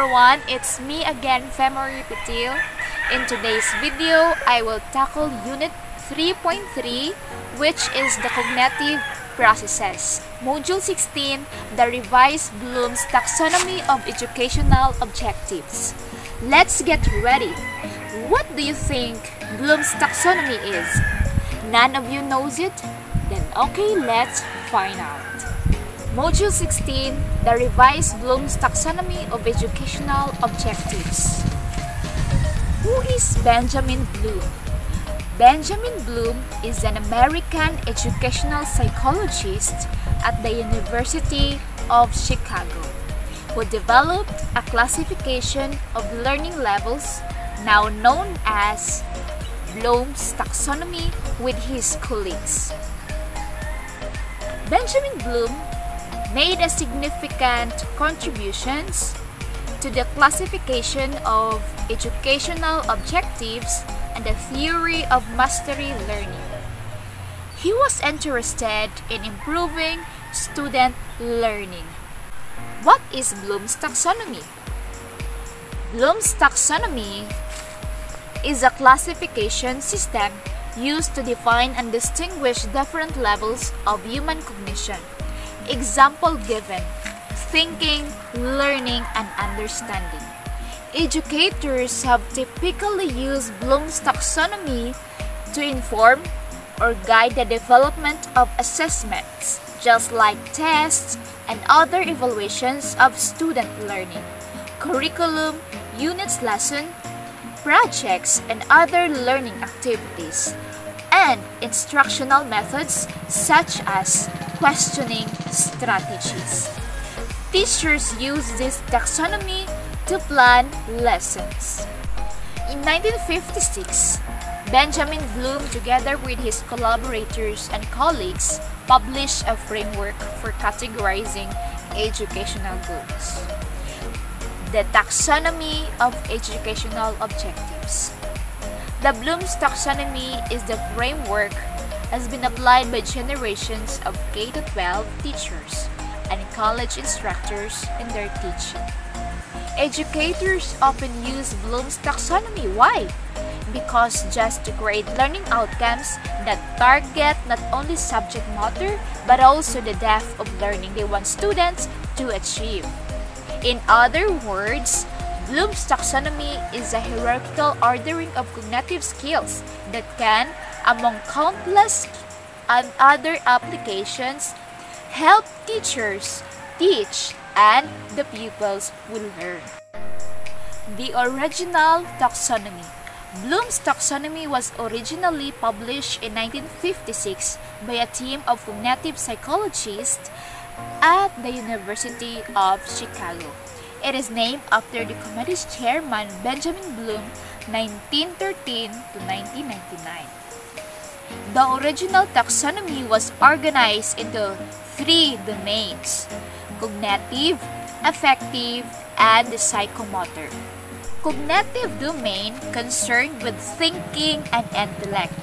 Everyone, it's me again, Fe Marie Petil. In today's video, I will tackle Unit 3.3, which is the cognitive processes. Module 16, the revised Bloom's taxonomy of educational objectives. Let's get ready. What do you think Bloom's taxonomy is? None of you knows it? Then okay, let's find out. Module 16, the revised Bloom's taxonomy of educational objectives. Who is Benjamin Bloom? Benjamin Bloom is an American educational psychologist at the University of Chicago who developed a classification of learning levels now known as Bloom's taxonomy with his colleagues. Benjamin Bloom made a significant contributions to the classification of educational objectives and the theory of mastery learning. He was interested in improving student learning. What is Bloom's taxonomy? Bloom's taxonomy is a classification system used to define and distinguish different levels of human cognition. Example given thinking, learning, and understanding. Educators have typically used Bloom's taxonomy to inform or guide the development of assessments, just like tests and other evaluations of student learning, curriculum, units lesson, projects, and other learning activities, and instructional methods such as questioning strategies. Teachers use this taxonomy to plan lessons. In 1956, Benjamin Bloom, together with his collaborators and colleagues, published a framework for categorizing educational goals. The Taxonomy of Educational Objectives. The Bloom's taxonomy is the framework has been applied by generations of K-12 teachers and college instructors in their teaching. Educators often use Bloom's taxonomy. Why? Because just to grade learning outcomes that target not only subject matter but also the depth of learning they want students to achieve. In other words, Bloom's taxonomy is a hierarchical ordering of cognitive skills that can, among countless and other applications, help teachers teach and the pupils will learn. The original taxonomy. Bloom's taxonomy was originally published in 1956 by a team of cognitive psychologists at the University of Chicago. It is named after the committee's chairman Benjamin Bloom 1913 to 1999. The original taxonomy was organized into three domains cognitive, affective, and the psychomotor. Cognitive domain concerned with thinking and intellect,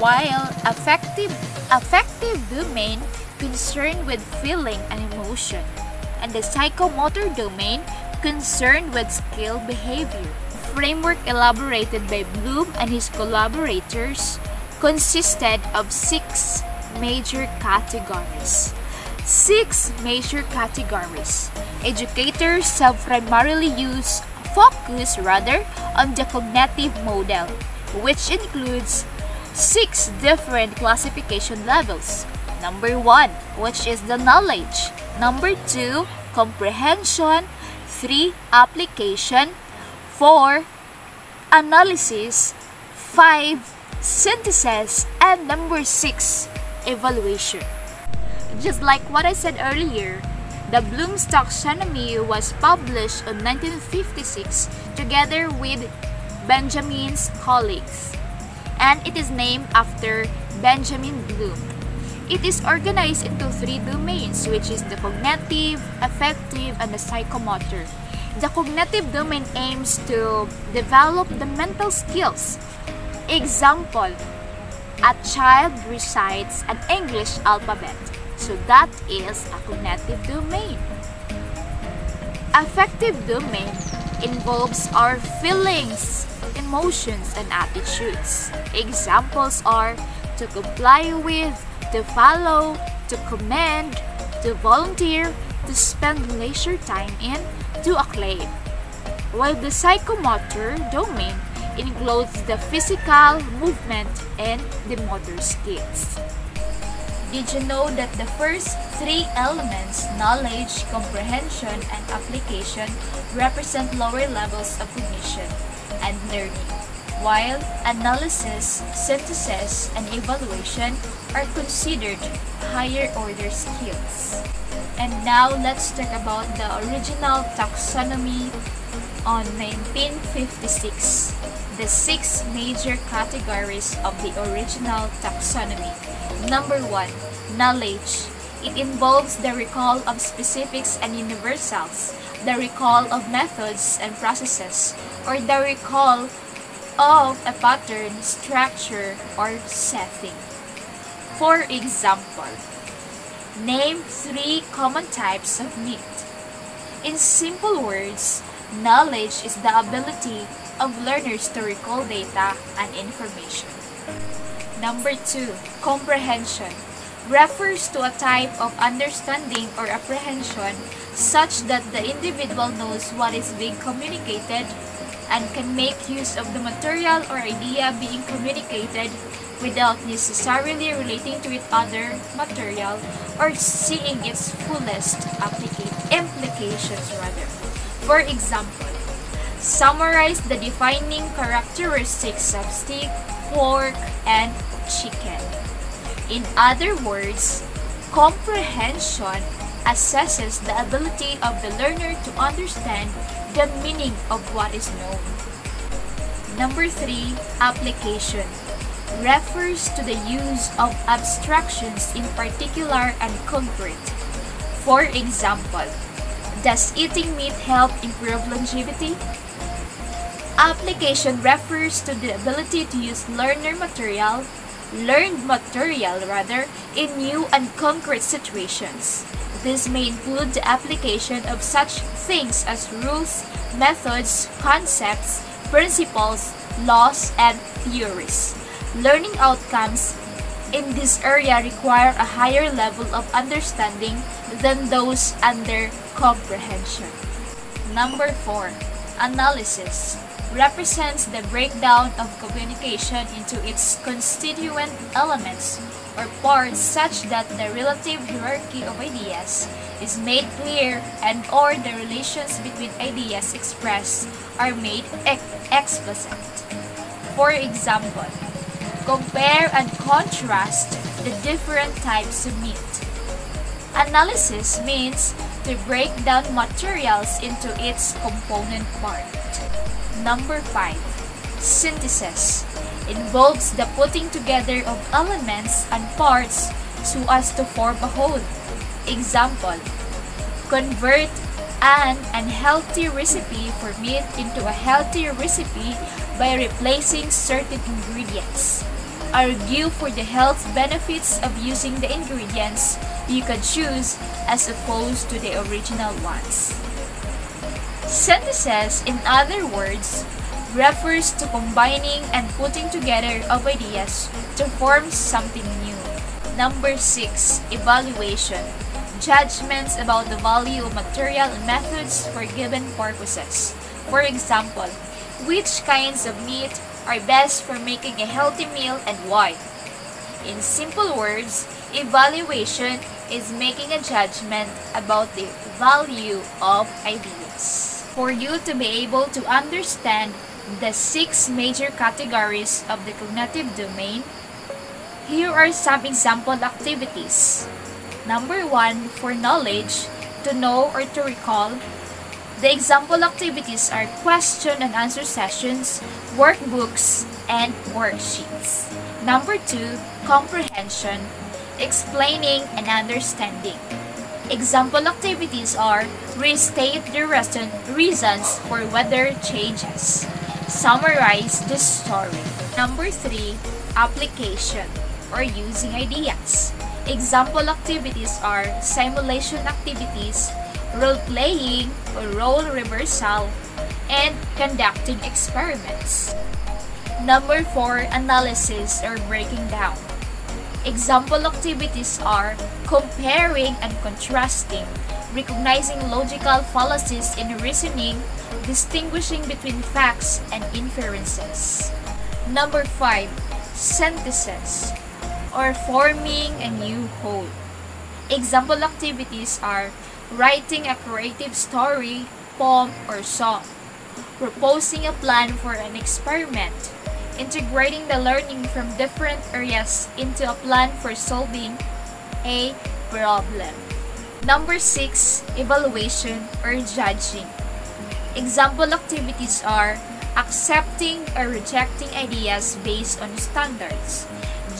while affective, affective domain concerned with feeling and emotion, and the psychomotor domain concerned with skill behavior. Framework elaborated by Bloom and his collaborators consisted of six major categories. Six major categories. Educators have primarily used focus rather on the cognitive model, which includes six different classification levels. Number one, which is the knowledge. Number two, comprehension. Three, application. Four, analysis. Five, synthesis. And number six, evaluation. Just like what I said earlier, the Bloom's taxonomy was published in 1956 together with Benjamin's colleagues, and it is named after Benjamin Bloom. It is organized into three domains, which is the cognitive, affective, and the psychomotor. The cognitive domain aims to develop the mental skills. Example, a child recites an English alphabet. So that is a cognitive domain. affective domain involves our feelings, emotions, and attitudes. Examples are to comply with, to follow, to command, to volunteer, to spend leisure time in, to acclaim. While the psychomotor domain includes the physical movement and the motor skills. Did you know that the first three elements, knowledge, comprehension, and application, represent lower levels of cognition and learning, while analysis, synthesis, and evaluation are considered higher order skills. And now let's talk about the original taxonomy on 1956, the six major categories of the original taxonomy. Number one, knowledge. It involves the recall of specifics and universals, the recall of methods and processes, or the recall of a pattern, structure, or setting. For example, name three common types of meat. In simple words, knowledge is the ability of learners to recall data and information. Number 2. Comprehension refers to a type of understanding or apprehension such that the individual knows what is being communicated and can make use of the material or idea being communicated without necessarily relating to it other material or seeing its fullest implications rather. For example, summarize the defining characteristics of steak, pork, and chicken. In other words, comprehension assesses the ability of the learner to understand the meaning of what is known. Number 3. Application refers to the use of abstractions in particular and concrete. For example, does eating meat help improve longevity? Application refers to the ability to use learner material, learned material rather, in new and concrete situations. This may include the application of such things as rules, methods, concepts, principles, laws, and theories. Learning outcomes in this area require a higher level of understanding than those under comprehension. Number 4. Analysis represents the breakdown of communication into its constituent elements or parts such that the relative hierarchy of ideas is made clear and or the relations between ideas expressed are made ex explicit. For example, compare and contrast the different types of meat. Analysis means to break down materials into its component parts. Number 5. Synthesis involves the putting together of elements and parts so as to form a whole. Example, convert an unhealthy recipe for meat into a healthier recipe by replacing certain ingredients. Argue for the health benefits of using the ingredients you can choose as opposed to the original ones. Synthesis, in other words, refers to combining and putting together of ideas to form something new. Number 6. Evaluation Judgments about the value of material and methods for given purposes. For example, which kinds of meat are best for making a healthy meal and why? In simple words, evaluation is making a judgment about the value of ideas for you to be able to understand the six major categories of the cognitive domain, here are some example activities. Number one, for knowledge, to know or to recall. The example activities are question and answer sessions, workbooks, and worksheets. Number two, comprehension, explaining and understanding. Example activities are restate the reason, reasons for weather changes. Summarize the story. Number 3. Application or using ideas. Example activities are simulation activities, role-playing or role reversal, and conducting experiments. Number 4, analysis or breaking down. Example activities are comparing and contrasting, recognizing logical fallacies in reasoning, distinguishing between facts and inferences. Number 5, synthesis or forming a new whole. Example activities are writing a creative story, poem, or song, proposing a plan for an experiment, integrating the learning from different areas into a plan for solving a problem. Number 6, evaluation or judging. Example activities are accepting or rejecting ideas based on standards,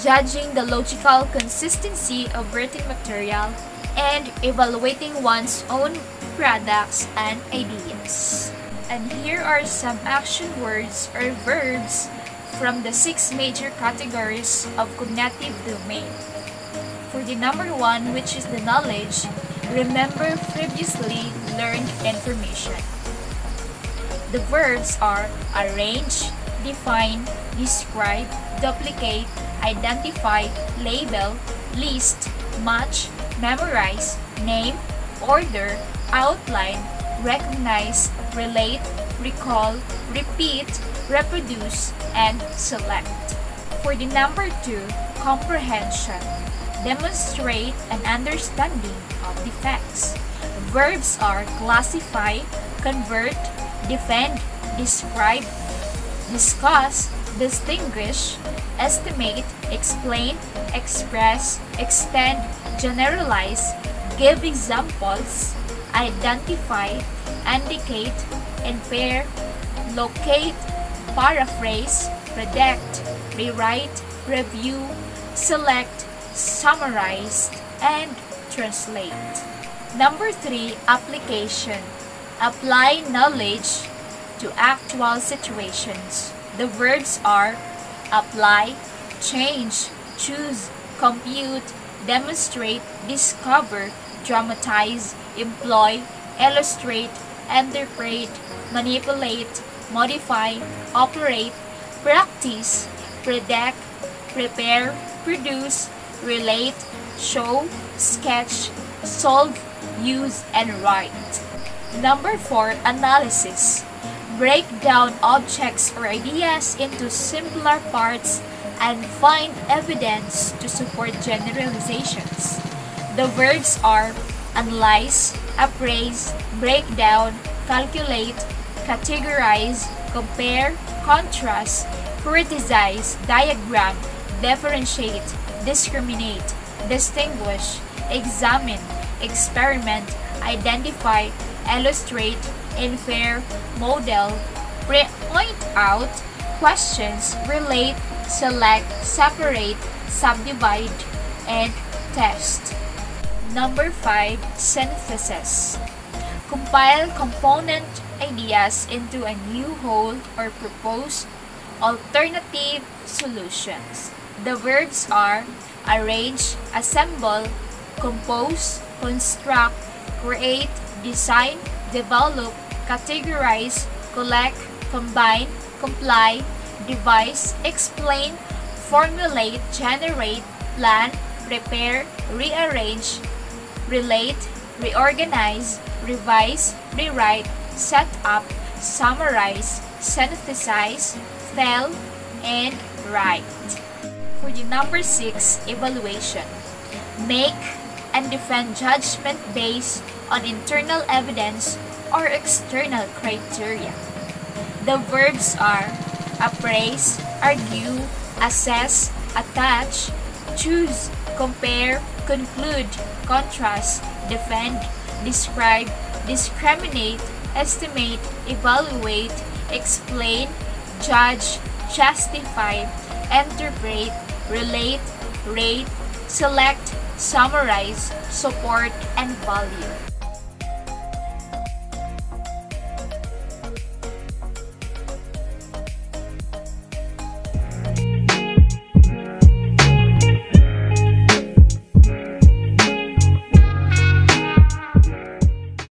judging the logical consistency of written material, and evaluating one's own products and ideas. And here are some action words or verbs from the six major categories of cognitive domain. For the number one, which is the knowledge, remember previously learned information. The verbs are arrange, define, describe, duplicate, identify, label, list, match, memorize, name, order, outline, recognize, relate, recall, repeat, reproduce, and select. For the number 2, comprehension. Demonstrate an understanding of the facts. Verbs are classify, convert, defend, describe, discuss, distinguish, estimate, explain, express, extend, generalize, give examples, identify, indicate, infer, locate, paraphrase, predict, rewrite, review, select, summarize, and translate. Number 3. Application. Apply knowledge to actual situations. The verbs are apply, change, choose, compute, demonstrate, discover, dramatize, employ, illustrate, interpret, manipulate, modify, operate, practice, predict, prepare, produce, relate, show, sketch, solve, use, and write. Number 4. Analysis. Break down objects or ideas into simpler parts and find evidence to support generalizations. The verbs are analyze, appraise, break down, calculate, categorize, compare, contrast, criticize, diagram, differentiate, discriminate, distinguish, examine, experiment, identify, illustrate, infer, model, point out, questions, relate, select, separate, subdivide, and test. Number 5. Synthesis. Compile component ideas into a new whole or propose alternative solutions. The verbs are arrange, assemble, compose, construct, create, design, develop, categorize, collect, combine, comply, devise, explain, formulate, generate, plan, prepare, rearrange, relate, reorganize, revise, rewrite, set up, summarize, synthesize, tell, and write. For the number 6, evaluation. Make and defend judgment based on internal evidence or external criteria. The verbs are appraise, argue, assess, attach, choose, compare, conclude, contrast, defend, describe, discriminate, estimate, evaluate, explain, judge, justify, interpret, relate, rate, select, summarize, support, and value.